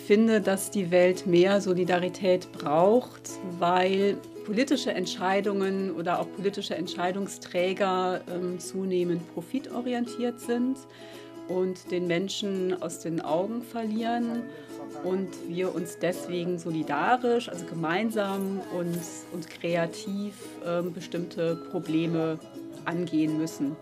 finde, dass die Welt mehr Solidarität braucht, weil politische Entscheidungen oder auch politische Entscheidungsträger ähm, zunehmend profitorientiert sind und den Menschen aus den Augen verlieren und wir uns deswegen solidarisch, also gemeinsam und, und kreativ äh, bestimmte Probleme angehen müssen.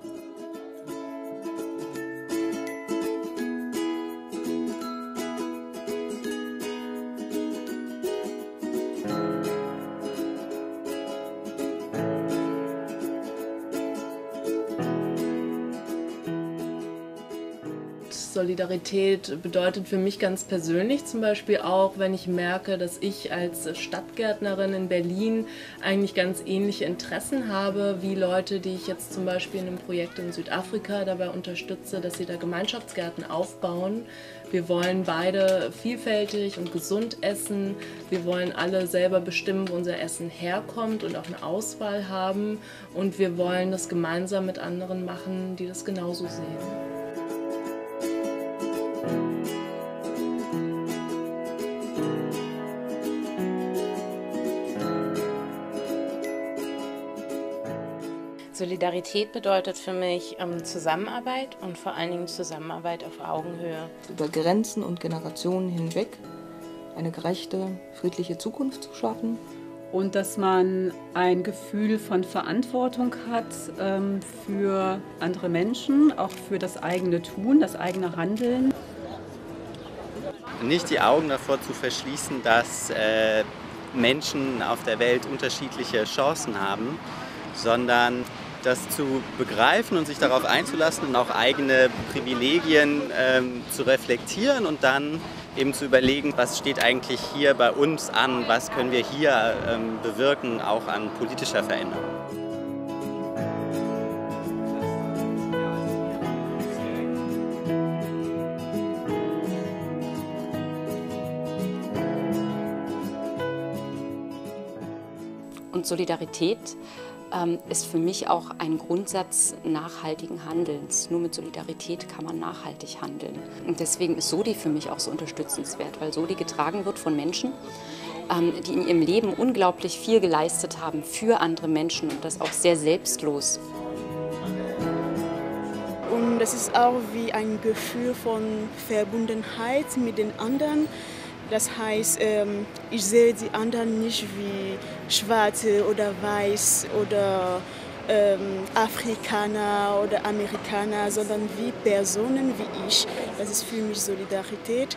Solidarität bedeutet für mich ganz persönlich zum Beispiel auch, wenn ich merke, dass ich als Stadtgärtnerin in Berlin eigentlich ganz ähnliche Interessen habe wie Leute, die ich jetzt zum Beispiel in einem Projekt in Südafrika dabei unterstütze, dass sie da Gemeinschaftsgärten aufbauen. Wir wollen beide vielfältig und gesund essen. Wir wollen alle selber bestimmen, wo unser Essen herkommt und auch eine Auswahl haben. Und wir wollen das gemeinsam mit anderen machen, die das genauso sehen. Solidarität bedeutet für mich ähm, Zusammenarbeit und vor allen Dingen Zusammenarbeit auf Augenhöhe. Über Grenzen und Generationen hinweg eine gerechte, friedliche Zukunft zu schaffen. Und dass man ein Gefühl von Verantwortung hat ähm, für andere Menschen, auch für das eigene Tun, das eigene Handeln. Nicht die Augen davor zu verschließen, dass äh, Menschen auf der Welt unterschiedliche Chancen haben, sondern das zu begreifen und sich darauf einzulassen und auch eigene Privilegien ähm, zu reflektieren und dann eben zu überlegen, was steht eigentlich hier bei uns an, was können wir hier ähm, bewirken, auch an politischer Veränderung. Und Solidarität ist für mich auch ein Grundsatz nachhaltigen Handelns. Nur mit Solidarität kann man nachhaltig handeln. Und deswegen ist Sodi für mich auch so unterstützenswert, weil Sodi getragen wird von Menschen, ähm, die in ihrem Leben unglaublich viel geleistet haben für andere Menschen und das auch sehr selbstlos. Und das ist auch wie ein Gefühl von Verbundenheit mit den anderen. Das heißt, ähm, ich sehe die anderen nicht wie Schwarze oder Weiß oder ähm, Afrikaner oder Amerikaner, sondern wie Personen wie ich. Das ist für mich Solidarität.